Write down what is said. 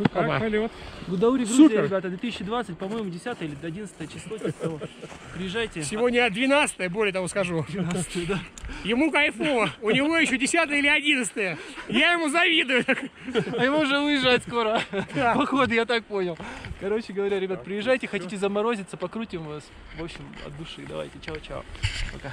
Ну как, Опа. полет. Гудаури, Грузия, Супер. ребята, 2020, по-моему, 10 или 11 число. Типа того. Приезжайте. Сегодня 12 более того скажу. 12 да. Ему кайфово. У него еще 10 или 11 Я ему завидую. А ему уже уезжать скоро. Да. Походу, я так понял. Короче говоря, ребят, приезжайте, хотите заморозиться, покрутим вас. В общем, от души. Давайте, чао-чао. Пока.